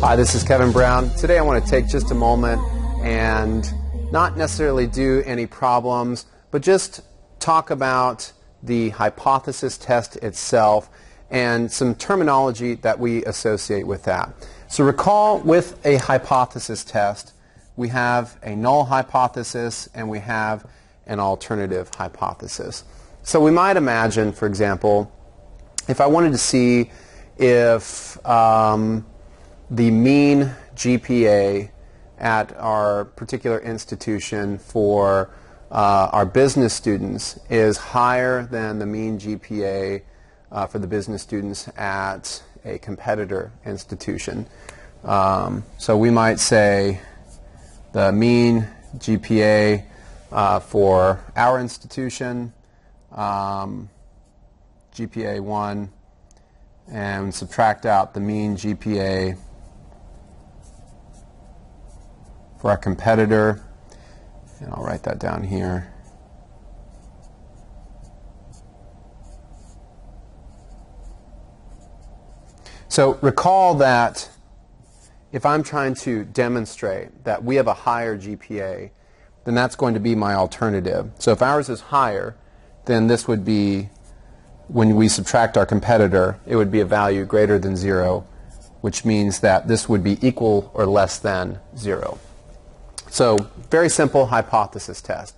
Hi, this is Kevin Brown. Today I want to take just a moment and not necessarily do any problems, but just talk about the hypothesis test itself and some terminology that we associate with that. So recall with a hypothesis test, we have a null hypothesis and we have an alternative hypothesis. So we might imagine, for example, if I wanted to see if um, the mean GPA at our particular institution for uh, our business students is higher than the mean GPA uh, for the business students at a competitor institution. Um, so we might say the mean GPA uh, for our institution, um, GPA 1, and subtract out the mean GPA for our competitor. And I'll write that down here. So recall that if I'm trying to demonstrate that we have a higher GPA, then that's going to be my alternative. So if ours is higher, then this would be, when we subtract our competitor, it would be a value greater than zero, which means that this would be equal or less than zero. So very simple hypothesis test.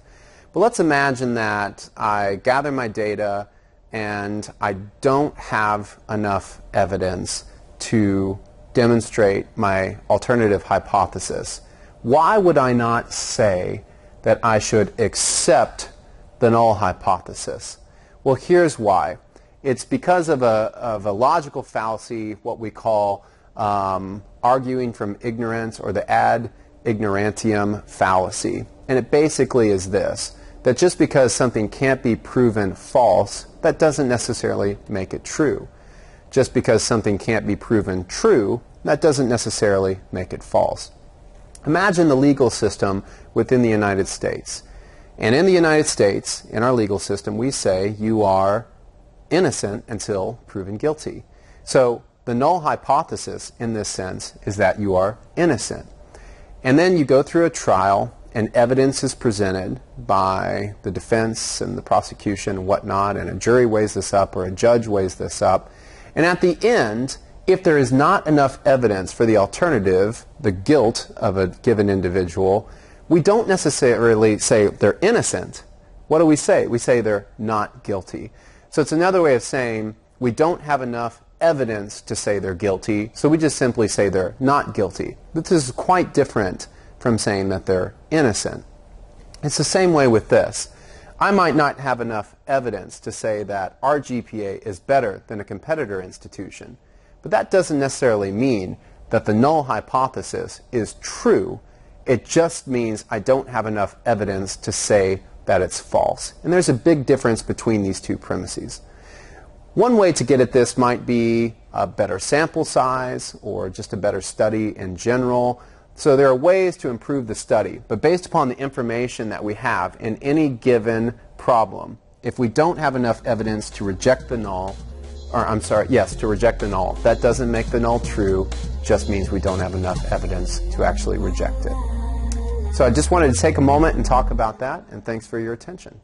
But let's imagine that I gather my data and I don't have enough evidence to demonstrate my alternative hypothesis. Why would I not say that I should accept the null hypothesis? Well, here's why. It's because of a, of a logical fallacy, what we call um, arguing from ignorance or the ad ignorantium fallacy. And it basically is this, that just because something can't be proven false, that doesn't necessarily make it true. Just because something can't be proven true, that doesn't necessarily make it false. Imagine the legal system within the United States. And in the United States, in our legal system, we say you are innocent until proven guilty. So the null hypothesis in this sense is that you are innocent. And then you go through a trial and evidence is presented by the defense and the prosecution and whatnot, and a jury weighs this up or a judge weighs this up. And at the end, if there is not enough evidence for the alternative, the guilt of a given individual, we don't necessarily say they're innocent. What do we say? We say they're not guilty. So it's another way of saying we don't have enough evidence to say they're guilty, so we just simply say they're not guilty. This is quite different from saying that they're innocent. It's the same way with this. I might not have enough evidence to say that our GPA is better than a competitor institution, but that doesn't necessarily mean that the null hypothesis is true. It just means I don't have enough evidence to say that it's false. And there's a big difference between these two premises. One way to get at this might be a better sample size or just a better study in general. So there are ways to improve the study, but based upon the information that we have in any given problem, if we don't have enough evidence to reject the null, or I'm sorry, yes, to reject the null, that doesn't make the null true, just means we don't have enough evidence to actually reject it. So I just wanted to take a moment and talk about that, and thanks for your attention.